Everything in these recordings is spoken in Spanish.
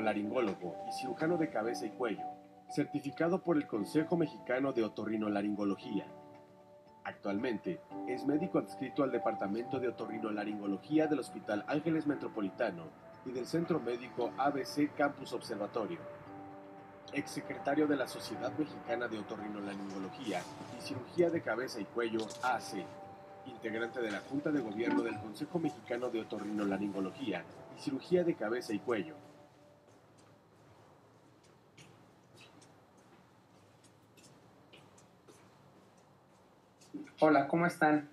otorrinolaringólogo y cirujano de cabeza y cuello, certificado por el Consejo Mexicano de Otorrinolaringología. Actualmente es médico adscrito al Departamento de Otorrinolaringología del Hospital Ángeles Metropolitano y del Centro Médico ABC Campus Observatorio. Exsecretario de la Sociedad Mexicana de Otorrinolaringología y Cirugía de Cabeza y Cuello AC. Integrante de la Junta de Gobierno del Consejo Mexicano de Otorrinolaringología y Cirugía de Cabeza y Cuello. Hola, ¿cómo están?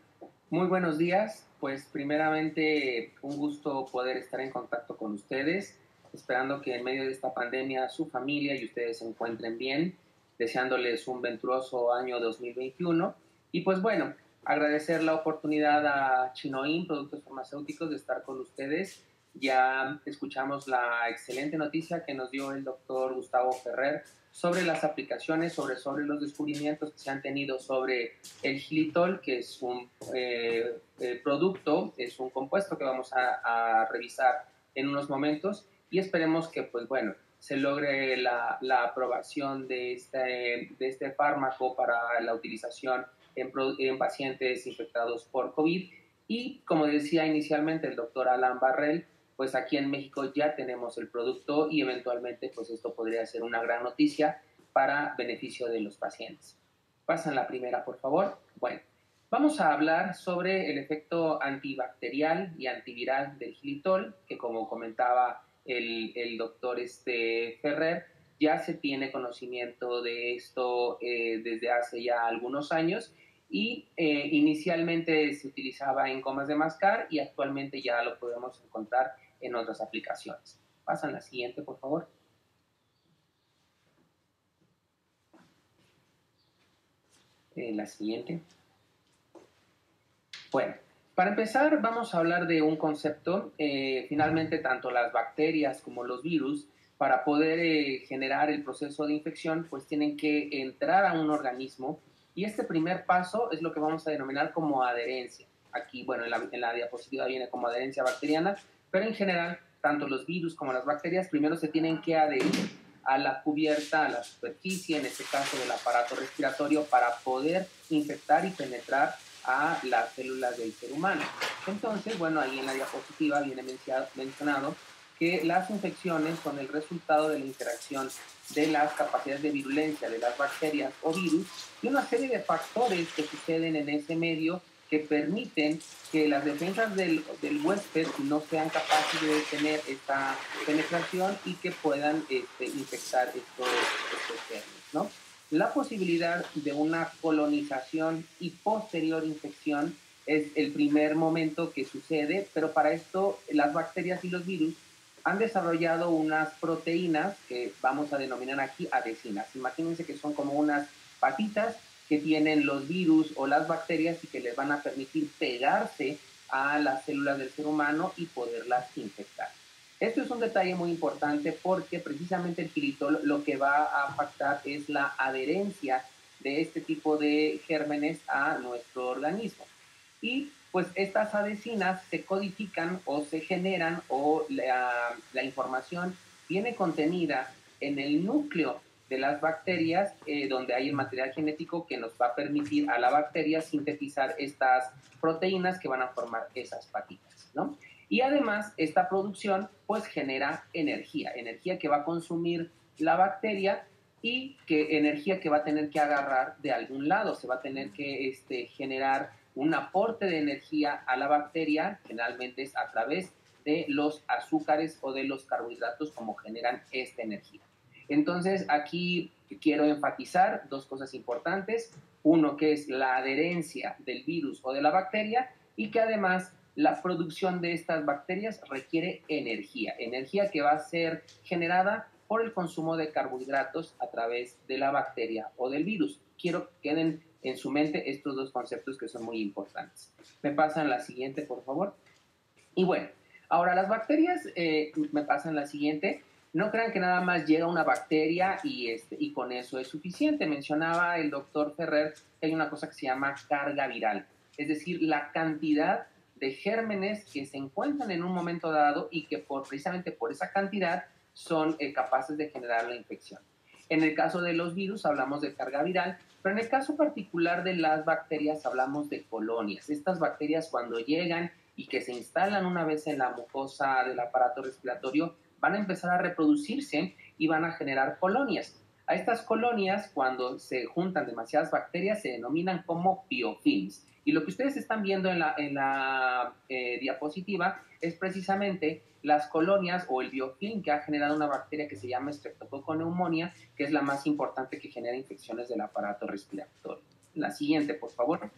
Muy buenos días. Pues primeramente un gusto poder estar en contacto con ustedes, esperando que en medio de esta pandemia su familia y ustedes se encuentren bien, deseándoles un venturoso año 2021. Y pues bueno, agradecer la oportunidad a Chinoin Productos Farmacéuticos de estar con ustedes. Ya escuchamos la excelente noticia que nos dio el doctor Gustavo Ferrer sobre las aplicaciones, sobre, sobre los descubrimientos que se han tenido sobre el gilitol, que es un eh, eh, producto, es un compuesto que vamos a, a, revisar en unos momentos y esperemos que, pues bueno, se logre la, la aprobación de este, de este fármaco para la utilización en, en pacientes infectados por COVID. Y como decía inicialmente el doctor Alan Barrell, pues aquí en México ya tenemos el producto y eventualmente pues esto podría ser una gran noticia para beneficio de los pacientes. Pasan la primera, por favor. Bueno, vamos a hablar sobre el efecto antibacterial y antiviral del gilitol, que como comentaba el, el doctor este Ferrer, ya se tiene conocimiento de esto eh, desde hace ya algunos años y eh, inicialmente se utilizaba en comas de mascar y actualmente ya lo podemos encontrar en otras aplicaciones. Pasan la siguiente, por favor. Eh, la siguiente. Bueno, para empezar vamos a hablar de un concepto. Eh, finalmente, tanto las bacterias como los virus, para poder eh, generar el proceso de infección, pues tienen que entrar a un organismo y este primer paso es lo que vamos a denominar como adherencia. Aquí, bueno, en la, en la diapositiva viene como adherencia bacteriana, pero en general, tanto los virus como las bacterias primero se tienen que adherir a la cubierta, a la superficie, en este caso del aparato respiratorio, para poder infectar y penetrar a las células del ser humano. Entonces, bueno, ahí en la diapositiva viene mencionado que las infecciones son el resultado de la interacción de las capacidades de virulencia de las bacterias o virus y una serie de factores que suceden en ese medio que permiten que las defensas del, del, huésped no sean capaces de detener esta penetración y que puedan este, infectar estos, estos gérmenes, ¿no? La posibilidad de una colonización y posterior infección es el primer momento que sucede, pero para esto las bacterias y los virus han desarrollado unas proteínas que vamos a denominar aquí adhesinas. Imagínense que son como unas patitas que tienen los virus o las bacterias y que les van a permitir pegarse a las células del ser humano y poderlas infectar. Esto es un detalle muy importante porque precisamente el xilitol lo que va a afectar es la adherencia de este tipo de gérmenes a nuestro organismo. Y pues estas adhesinas se codifican o se generan o la, la información viene contenida en el núcleo de las bacterias, eh, donde hay el material genético que nos va a permitir a la bacteria sintetizar estas proteínas que van a formar esas patitas, ¿no? Y además, esta producción pues genera energía, energía que va a consumir la bacteria y que energía que va a tener que agarrar de algún lado, se va a tener que este, generar un aporte de energía a la bacteria, generalmente es a través de los azúcares o de los carbohidratos como generan esta energía. Entonces, aquí quiero enfatizar dos cosas importantes. Uno, que es la adherencia del virus o de la bacteria y que además la producción de estas bacterias requiere energía, energía que va a ser generada por el consumo de carbohidratos a través de la bacteria o del virus. Quiero que queden en su mente estos dos conceptos que son muy importantes. Me pasan la siguiente, por favor. Y bueno, ahora las bacterias, eh, me pasan la siguiente. No crean que nada más llega una bacteria y, este, y con eso es suficiente. Mencionaba el doctor Ferrer que hay una cosa que se llama carga viral, es decir, la cantidad de gérmenes que se encuentran en un momento dado y que por, precisamente por esa cantidad son eh, capaces de generar la infección. En el caso de los virus hablamos de carga viral, pero en el caso particular de las bacterias hablamos de colonias. Estas bacterias cuando llegan y que se instalan una vez en la mucosa del aparato respiratorio van a empezar a reproducirse y van a generar colonias. A estas colonias, cuando se juntan demasiadas bacterias, se denominan como biofilms. Y lo que ustedes están viendo en la, eh, diapositiva es precisamente las colonias o el biofilm que ha generado una bacteria que se llama Streptococcus pneumonia, que es la más importante que genera infecciones del aparato respiratorio. La siguiente, por favor.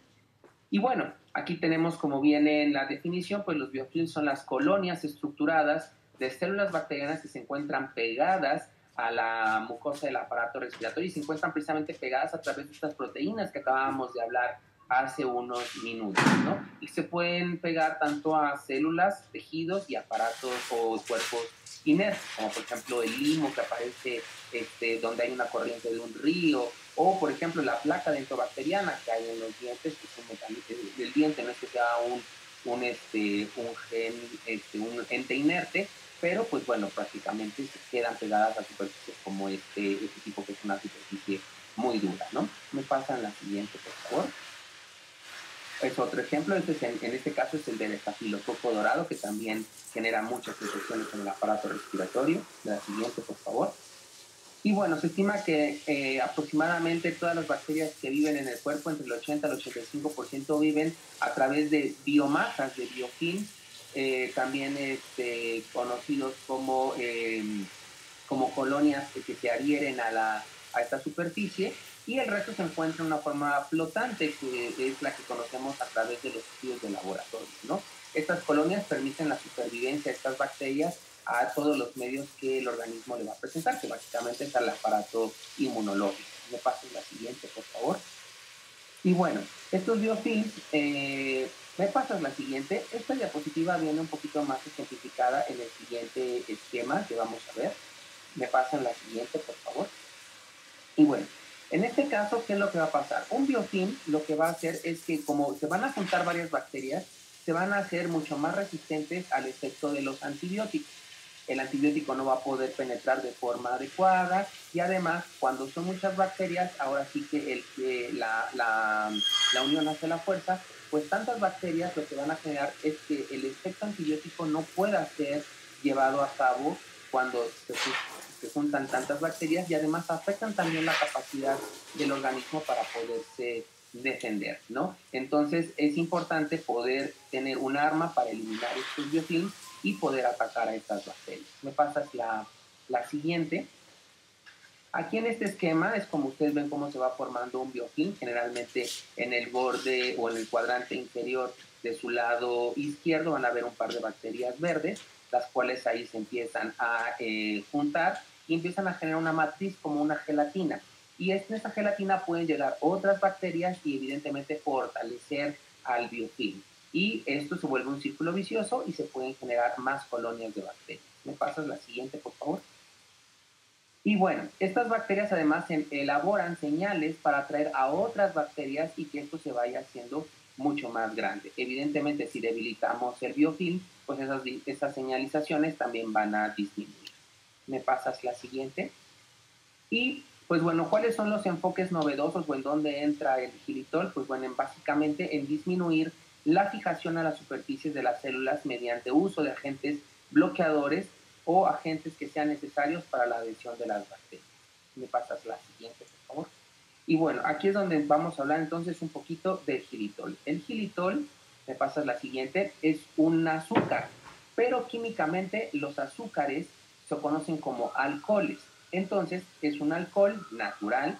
Y bueno, aquí tenemos como viene en la definición, pues los biofilms son las colonias estructuradas de células bacterianas que se encuentran pegadas a la mucosa del aparato respiratorio y se encuentran precisamente pegadas a través de estas proteínas que acabábamos de hablar hace unos minutos, ¿no? Y se pueden pegar tanto a células, tejidos y aparatos o cuerpos inertes, como por ejemplo el limo que aparece este, donde hay una corriente de un río, o por ejemplo la placa dentobacteriana que hay en los dientes, que es un mecanismo del diente, no es que sea un, un, este, un gen, este, un ente inerte, pero pues bueno, prácticamente se quedan pegadas a superficies como este, este tipo que es una superficie muy dura, ¿no? Me pasan la siguiente, por favor. Es otro ejemplo, este en, este caso es el del estafilococo dorado, que también genera muchas infecciones en el aparato respiratorio. La siguiente, por favor. Y bueno, se estima que eh, aproximadamente todas las bacterias que viven en el cuerpo, entre el 80 al 85%, viven a través de biomasas, de biofilms, eh, también este, conocidos como, em, como colonias que se adhieren a, la, a esta superficie y el resto se encuentra en una forma flotante, que es la que conocemos a través de los estudios de laboratorio. ¿no? Estas colonias permiten la supervivencia de estas bacterias a todos los medios que el organismo le va a presentar, que básicamente es el aparato inmunológico. Me pasen la siguiente, por favor. Y bueno, estos biofilms, eh, me pasas la siguiente. Esta diapositiva viene un poquito más ejemplificada en el siguiente esquema que vamos a ver. Me pasan la siguiente, por favor. Y bueno, en este caso, ¿qué es lo que va a pasar? Un biofilm lo que va a hacer es que como se van a juntar varias bacterias, se van a hacer mucho más resistentes al efecto de los antibióticos. El antibiótico no va a poder penetrar de forma adecuada y además, cuando son muchas bacterias, ahora sí que el, la, la, la unión hace la fuerza, pues tantas bacterias lo que van a generar es que el efecto antibiótico no pueda ser llevado a cabo cuando se, que juntan tantas bacterias y además afectan también la capacidad del organismo para poderse defender, ¿no? Entonces es importante poder tener un arma para eliminar estos biofilms y poder atacar a estas bacterias. Me pasas la, la siguiente. Aquí en este esquema es como ustedes ven cómo se va formando un biofilm, generalmente en el borde o en el cuadrante inferior de su lado izquierdo van a ver un par de bacterias verdes, las cuales ahí se empiezan a eh, juntar y empiezan a generar una matriz como una gelatina. Y en esta gelatina pueden llegar otras bacterias y evidentemente fortalecer al biofilm. Y esto se vuelve un círculo vicioso y se pueden generar más colonias de bacterias. ¿Me pasas la siguiente, por favor? Y bueno, estas bacterias además elaboran señales para atraer a otras bacterias y que esto se vaya haciendo mucho más grande. Evidentemente, si debilitamos el biofilm, pues esas, esas señalizaciones también van a disminuir me pasas la siguiente. Y pues bueno, ¿cuáles son los enfoques novedosos o en dónde entra el xilitol? Pues bueno, básicamente en disminuir la fijación a las superficies de las células mediante uso de agentes bloqueadores o agentes que sean necesarios para la adhesión de las bacterias. Me pasas la siguiente, por favor. Y bueno, aquí es donde vamos a hablar entonces un poquito del xilitol. El xilitol, me pasas la siguiente, es un azúcar, pero químicamente los azúcares se conocen como alcoholes. Entonces, es un alcohol natural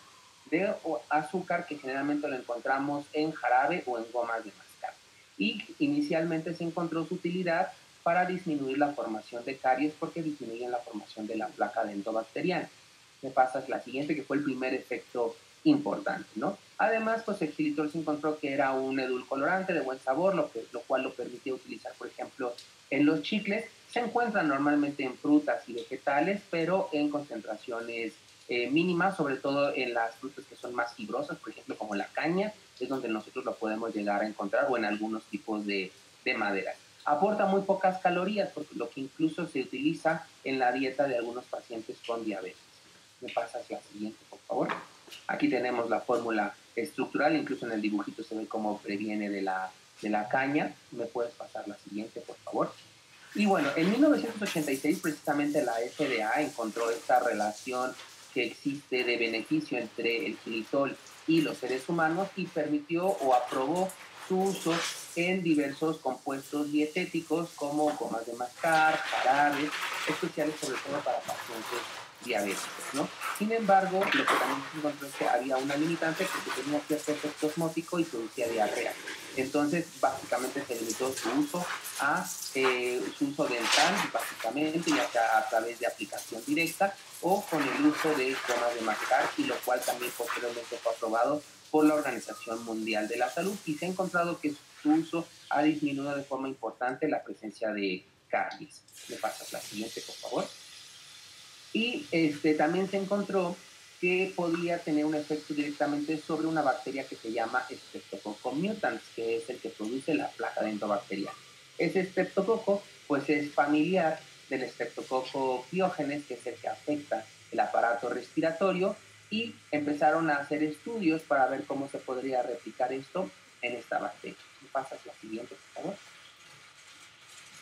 de azúcar que generalmente lo encontramos en jarabe o en gomas de mascar. Y inicialmente se encontró su utilidad para disminuir la formación de caries porque disminuyen la formación de la placa dentobacteriana. Me pasas la siguiente, que fue el primer efecto importante, ¿no? Además, pues el se encontró que era un edulcorante de buen sabor, lo, que, lo cual lo permitía utilizar, por ejemplo, en los chicles se encuentran normalmente en frutas y vegetales, pero en concentraciones eh, mínimas, sobre todo en las frutas que son más fibrosas, por ejemplo, como la caña, es donde nosotros lo podemos llegar a encontrar, o en algunos tipos de, de maderas. Aporta muy pocas calorías, porque lo que incluso se utiliza en la dieta de algunos pacientes con diabetes. Me pasa hacia la siguiente, por favor. Aquí tenemos la fórmula estructural, incluso en el dibujito se ve cómo previene de la, de la caña. ¿Me puedes pasar la siguiente, por favor? Y bueno, en 1986 precisamente la FDA encontró esta relación que existe de beneficio entre el xilitol y los seres humanos y permitió o aprobó su uso en diversos compuestos dietéticos como gomas de mascar, jarabes, especiales sobre todo para pacientes diabéticos, ¿no? Sin embargo, lo que también se encontró es que había una limitante porque tenía cierto efecto osmótico y producía diarrea. Entonces, básicamente se limitó su uso a eh, su uso dental, básicamente, ya sea a través de aplicación directa o con el uso de gomas de mascar, y lo cual también posteriormente fue aprobado por la Organización Mundial de la Salud y se ha encontrado que su uso ha disminuido de forma importante la presencia de caries. Me pasas la siguiente, por favor. Y este, también se encontró que podía tener un efecto directamente sobre una bacteria que se llama Streptococcus mutans, que es el que produce la placa dentobacteriana. Ese Streptococcus pues es familiar del Streptococcus pyogenes, que es el que afecta el aparato respiratorio, y empezaron a hacer estudios para ver cómo se podría replicar esto en esta bacteria. Pasas la.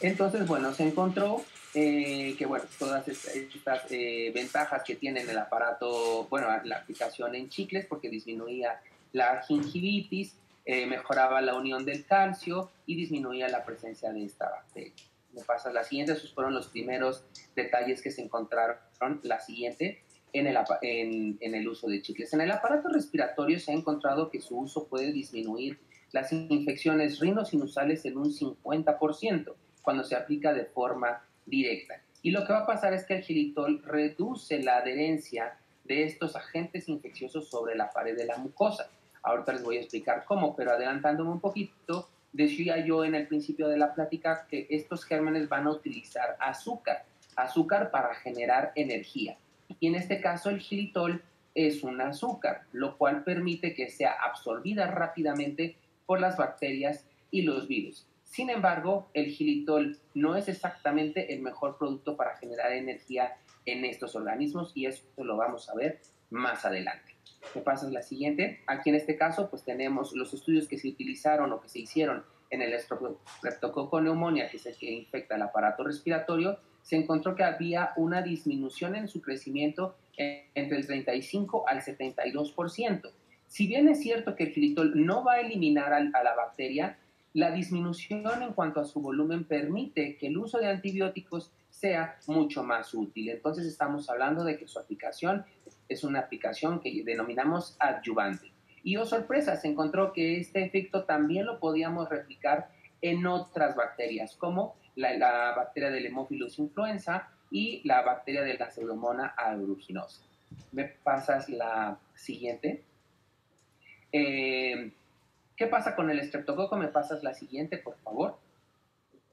Entonces, bueno, se encontró eh, que bueno, todas estas eh, ventajas que tiene el aparato, bueno, la aplicación en chicles porque disminuía la gingivitis, eh, mejoraba la unión del calcio y disminuía la presencia de esta bacteria. Me pasas la siguiente, esos fueron los primeros detalles que se encontraron. La siguiente, en el, en, el uso de chicles. En el aparato respiratorio se ha encontrado que su uso puede disminuir las infecciones rinosinusales en un 50% cuando se aplica de forma directa. Y lo que va a pasar es que el gilitol reduce la adherencia de estos agentes infecciosos sobre la pared de la mucosa. Ahorita les voy a explicar cómo, pero adelantándome un poquito, decía yo en el principio de la plática que estos gérmenes van a utilizar azúcar, azúcar para generar energía. Y en este caso el gilitol es un azúcar, lo cual permite que sea absorbida rápidamente por las bacterias y los virus. Sin embargo, el gilitol no es exactamente el mejor producto para generar energía en estos organismos y eso lo vamos a ver más adelante. ¿Me pasas la siguiente? Aquí en este caso, pues tenemos los estudios que se utilizaron o que se hicieron en el streptococo neumonía, que es el que infecta el aparato respiratorio, se encontró que había una disminución en su crecimiento entre el 35 al 72%. Si bien es cierto que el gilitol no va a eliminar a la bacteria, la disminución en cuanto a su volumen permite que el uso de antibióticos sea mucho más útil. Entonces estamos hablando de que su aplicación es una aplicación que denominamos adyuvante. Y oh sorpresa, se encontró que este efecto también lo podíamos replicar en otras bacterias, como la, bacteria del Hemophilus influenza y la bacteria de la Pseudomonas aeruginosa. ¿Me pasas la siguiente? Eh, ¿Qué pasa con el estreptococo? ¿Me pasas la siguiente, por favor?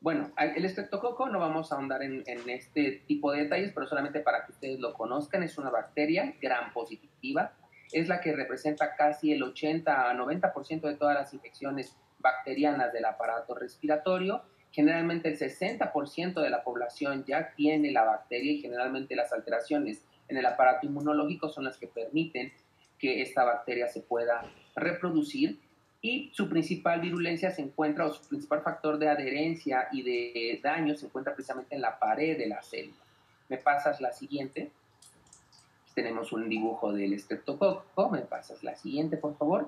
Bueno, el estreptococo no vamos a ahondar en, en, este tipo de detalles, pero solamente para que ustedes lo conozcan, es una bacteria gran positiva, es la que representa casi el 80 a 90% de todas las infecciones bacterianas del aparato respiratorio. Generalmente el 60% de la población ya tiene la bacteria y generalmente las alteraciones en el aparato inmunológico son las que permiten que esta bacteria se pueda reproducir y su principal virulencia se encuentra, o su principal factor de adherencia y de daño se encuentra precisamente en la pared de la célula. ¿Me pasas la siguiente? Tenemos un dibujo del estreptococo. ¿Me pasas la siguiente, por favor?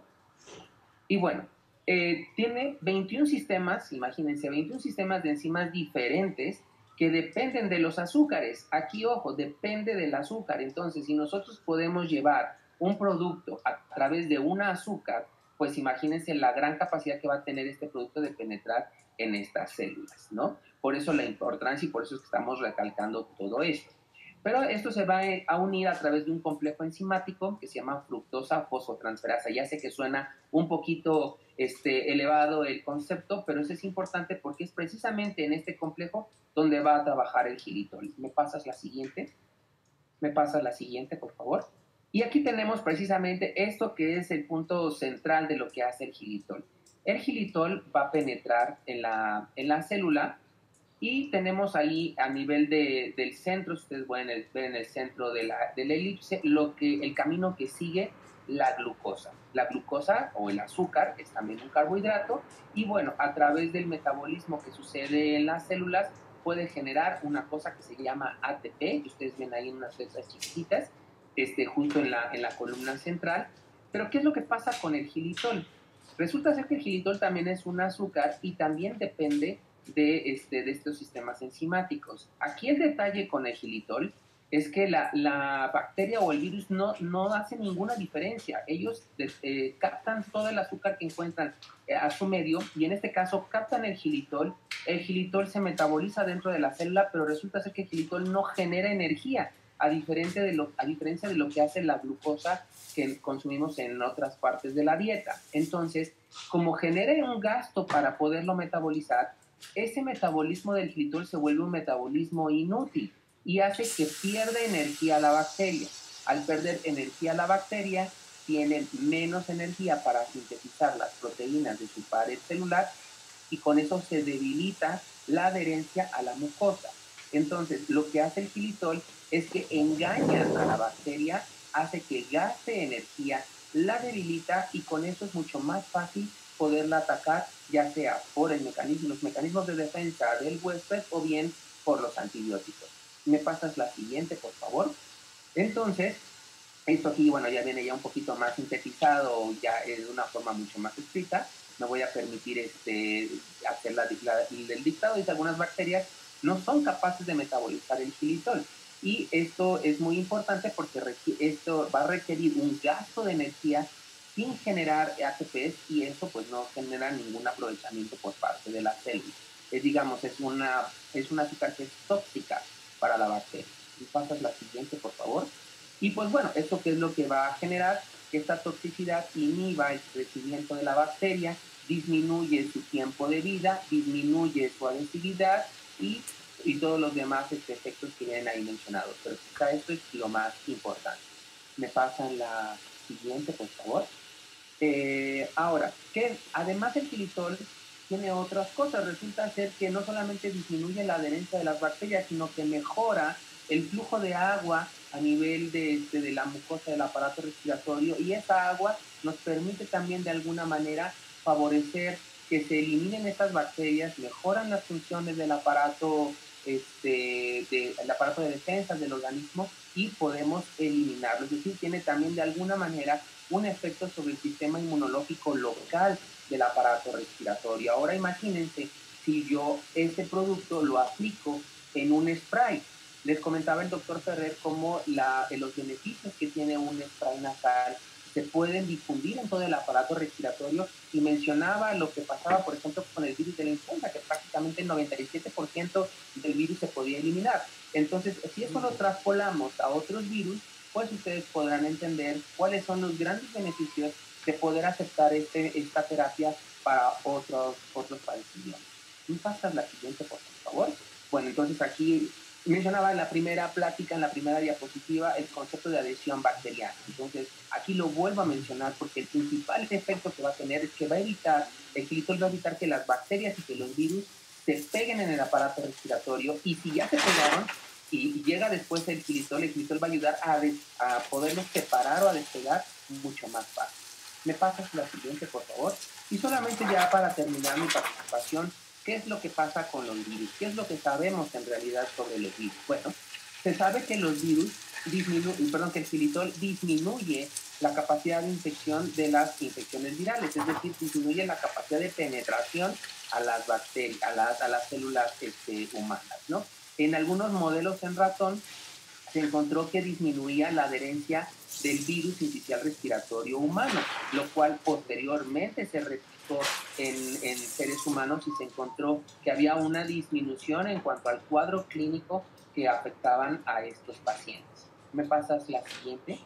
Y bueno, eh, tiene 21 sistemas, imagínense, 21 sistemas de enzimas diferentes que dependen de los azúcares. Aquí, ojo, depende del azúcar. Entonces, si nosotros podemos llevar un producto a través de una azúcar, pues imagínense la gran capacidad que va a tener este producto de penetrar en estas células, ¿no? Por eso la importancia y por eso es que estamos recalcando todo esto. Pero esto se va a unir a través de un complejo enzimático que se llama fructosa fosfotransferasa. Ya sé que suena un poquito este, elevado el concepto, pero eso es importante porque es precisamente en este complejo donde va a trabajar el gilitol. ¿Me pasas la siguiente? ¿Me pasas la siguiente, por favor? Y aquí tenemos precisamente esto que es el punto central de lo que hace el gilitol. El xilitol va a penetrar en la, en la célula y tenemos ahí a nivel de, del centro, ustedes pueden ver en el centro de la, de elipse, lo que, el camino que sigue la glucosa. La glucosa o el azúcar es también un carbohidrato y bueno, a través del metabolismo que sucede en las células puede generar una cosa que se llama ATP, que ustedes ven ahí en unas letras chiquititas, este, justo en la, columna central. Pero ¿qué es lo que pasa con el gilitol? Resulta ser que el gilitol también es un azúcar y también depende de, este, estos sistemas enzimáticos. Aquí el detalle con el gilitol es que la, bacteria o el virus no, no hace ninguna diferencia. Ellos eh, captan todo el azúcar que encuentran eh, a su medio y en este caso captan el gilitol. El gilitol se metaboliza dentro de la célula, pero resulta ser que el gilitol no genera energía, a, diferente de lo, a diferencia de lo que hace la glucosa que consumimos en otras partes de la dieta. Entonces, como genera un gasto para poderlo metabolizar, ese metabolismo del gilitol se vuelve un metabolismo inútil y hace que pierda energía la bacteria. Al perder energía la bacteria, tiene menos energía para sintetizar las proteínas de su pared celular y con eso se debilita la adherencia a la mucosa. Entonces, lo que hace el xilitol es que engaña a la bacteria, hace que gaste energía, la debilita y con eso es mucho más fácil poderla atacar, ya sea por el mecanismo, los mecanismos de defensa del huésped o bien por los antibióticos me pasas la siguiente, por favor. Entonces, esto aquí, bueno, ya viene ya un poquito más sintetizado, ya de una forma mucho más escrita. Me voy a permitir este, hacer la, el dictado. Dice, algunas bacterias no son capaces de metabolizar el xilitol. Y esto es muy importante porque esto va a requerir un gasto de energía sin generar ATPs y eso pues no genera ningún aprovechamiento por parte de la célula. Es, digamos, es una, es una que es tóxica para la bacteria. Y pasas la siguiente, por favor. Y pues bueno, esto que es lo que va a generar que esta toxicidad inhiba el crecimiento de la bacteria, disminuye su tiempo de vida, disminuye su agresividad y, y todos los demás este, efectos que vienen ahí mencionados. Pero quizá esto es lo más importante. Me pasan la siguiente, por favor. Eh, ahora, que además el xilitol tiene otras cosas. Resulta ser que no solamente disminuye la adherencia de las bacterias, sino que mejora el flujo de agua a nivel de, de, la mucosa del aparato respiratorio y esa agua nos permite también de alguna manera favorecer que se eliminen estas bacterias, mejoran las funciones del aparato, este, de, el aparato de defensa del organismo y podemos eliminarlo. Es decir, tiene también de alguna manera un efecto sobre el sistema inmunológico local del aparato respiratorio. Ahora imagínense si yo este producto lo aplico en un spray. Les comentaba el doctor Ferrer cómo la, los beneficios que tiene un spray nasal se pueden difundir en todo el aparato respiratorio y mencionaba lo que pasaba, por ejemplo, con el virus de la influenza, que prácticamente el 97% del virus se podía eliminar. Entonces, si eso lo traspolamos a otros virus, pues ustedes podrán entender cuáles son los grandes beneficios de poder aceptar este, esta terapia para otros, otros padecimientos. ¿Me pasas la siguiente, por favor? Bueno, entonces aquí mencionaba en la primera plática, en la primera diapositiva, el concepto de adhesión bacteriana. Entonces, aquí lo vuelvo a mencionar porque el principal efecto que va a tener es que va a evitar, el xilitol va a evitar que las bacterias y que los virus se peguen en el aparato respiratorio y si ya se pegaron y, llega después el xilitol, el xilitol va a ayudar a, a poderlos separar o a despegar mucho más fácil. ¿Me pasas la siguiente, por favor? Y solamente ya para terminar mi participación, ¿qué es lo que pasa con los virus? ¿Qué es lo que sabemos en realidad sobre los virus? Bueno, se sabe que los virus disminuyen, perdón, que el xilitol disminuye la capacidad de infección de las infecciones virales, es decir, disminuye la capacidad de penetración a las bacterias, a las, a las células este, humanas, ¿no? En algunos modelos en ratón se encontró que disminuía la adherencia del virus inicial respiratorio humano, lo cual posteriormente se en, en, seres humanos y se encontró que había una disminución en cuanto al cuadro clínico que afectaban a estos pacientes. ¿Me pasas la siguiente?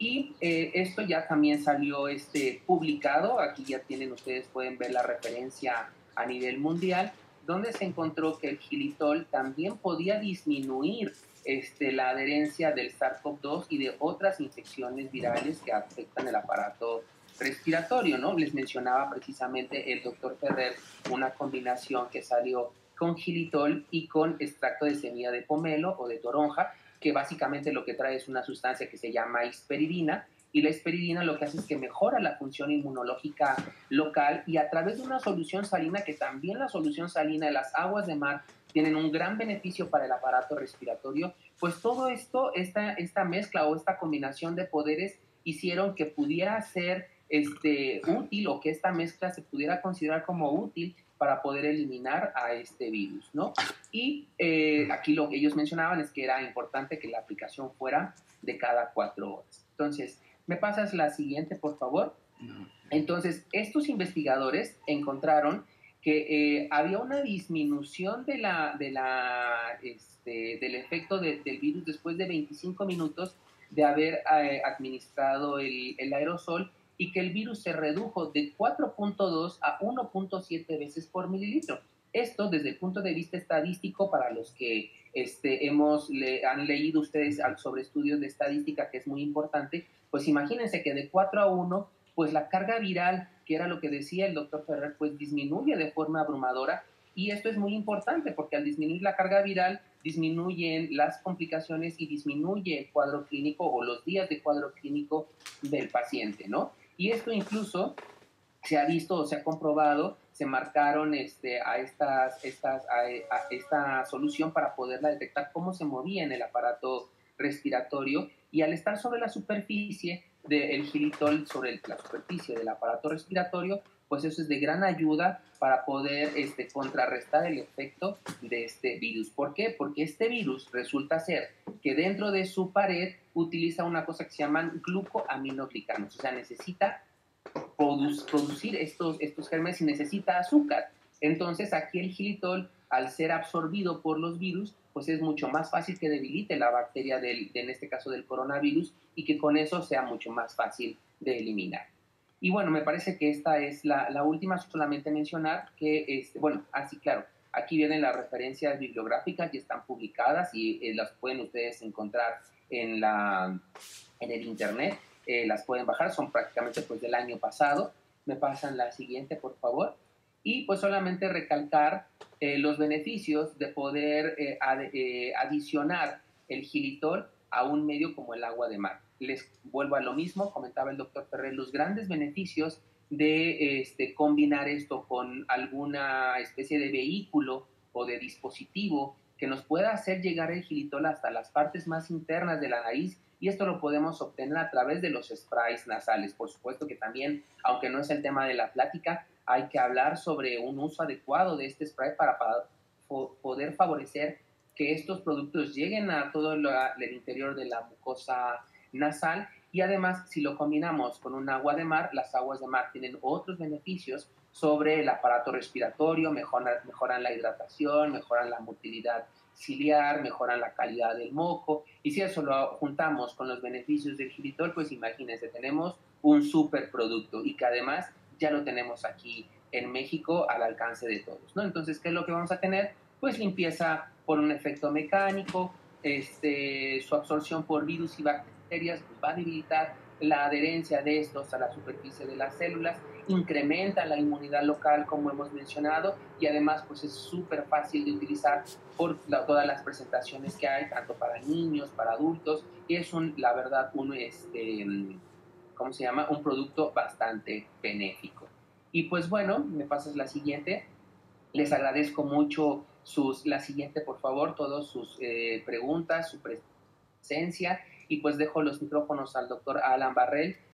Y eh, esto ya también salió este, publicado, aquí ya tienen ustedes, pueden ver la referencia a nivel mundial, donde se encontró que el gilitol también podía disminuir este, la adherencia del SARS-CoV-2 y de otras infecciones virales que afectan el aparato respiratorio, ¿no? Les mencionaba precisamente el doctor Ferrer una combinación que salió con gilitol y con extracto de semilla de pomelo o de toronja, que básicamente lo que trae es una sustancia que se llama hesperidina, y la hesperidina lo que hace es que mejora la función inmunológica local y a través de una solución salina, que también la solución salina de las aguas de mar tienen un gran beneficio para el aparato respiratorio, pues todo esto, esta, esta mezcla o esta combinación de poderes hicieron que pudiera ser este, útil o que esta mezcla se pudiera considerar como útil para poder eliminar a este virus, ¿no? Y eh, aquí lo que ellos mencionaban es que era importante que la aplicación fuera de cada cuatro horas. Entonces, ¿me pasas la siguiente, por favor? Entonces, estos investigadores encontraron que eh, había una disminución de la, de la, este, del efecto del virus después de 25 minutos de haber eh, administrado el, el, aerosol y que el virus se redujo de 4.2 a 1.7 veces por mililitro. Esto desde el punto de vista estadístico, para los que este, hemos, le, han leído ustedes sobre estudios de estadística, que es muy importante, pues imagínense que de 4 a 1, pues la carga viral que era lo que decía el doctor Ferrer, pues disminuye de forma abrumadora y esto es muy importante porque al disminuir la carga viral disminuyen las complicaciones y disminuye el cuadro clínico o los días de cuadro clínico del paciente, ¿no? Y esto incluso se ha visto o se ha comprobado, se marcaron este, a, estas, estas, esta solución para poderla detectar cómo se movía en el aparato respiratorio y al estar sobre la superficie del gilitol sobre la superficie del aparato respiratorio, pues eso es de gran ayuda para poder este, contrarrestar el efecto de este virus. ¿Por qué? Porque este virus resulta ser que dentro de su pared utiliza una cosa que se llaman glucoaminoglicanos, o sea, necesita producir estos, estos gérmenes y necesita azúcar. Entonces aquí el gilitol, al ser absorbido por los virus, pues es mucho más fácil que debilite la bacteria del, en este caso del coronavirus y que con eso sea mucho más fácil de eliminar. Y bueno, me parece que esta es la, la última, solamente mencionar que, este, bueno, así claro, aquí vienen las referencias bibliográficas y están publicadas y eh, las pueden ustedes encontrar en, la, en el internet, eh, las pueden bajar, son prácticamente pues del año pasado. Me pasan la siguiente, por favor. Y pues solamente recalcar eh, los beneficios de poder eh, eh, adicionar el gilitol a un medio como el agua de mar. Les vuelvo a lo mismo, comentaba el doctor Ferrer, los grandes beneficios de este, combinar esto con alguna especie de vehículo o de dispositivo que nos pueda hacer llegar el gilitol hasta las partes más internas de la nariz y esto lo podemos obtener a través de los sprays nasales. Por supuesto que también, aunque no es el tema de la plática, hay que hablar sobre un uso adecuado de este spray para, poder favorecer que estos productos lleguen a todo el interior de la mucosa nasal y además si lo combinamos con un agua de mar, las aguas de mar tienen otros beneficios sobre el aparato respiratorio, mejoran, mejoran la hidratación, mejoran la motilidad ciliar, mejoran la calidad del moco y si eso lo juntamos con los beneficios del gilitol, pues imagínense, tenemos un superproducto y que además ya lo tenemos aquí en México al alcance de todos, ¿no? Entonces, ¿qué es lo que vamos a tener? Pues limpieza por un efecto mecánico, este, su absorción por virus y bacterias pues, va a debilitar la adherencia de estos a la superficie de las células, incrementa la inmunidad local, como hemos mencionado, y además pues es súper fácil de utilizar por todas las presentaciones que hay, tanto para niños, para adultos, y es un, la verdad, un, este, ¿cómo se llama? Un producto bastante benéfico. Y pues bueno, me pasas la siguiente. Les agradezco mucho sus, la siguiente, por favor, todas sus eh, preguntas, su presencia. Y pues dejo los micrófonos al doctor Alan Barrell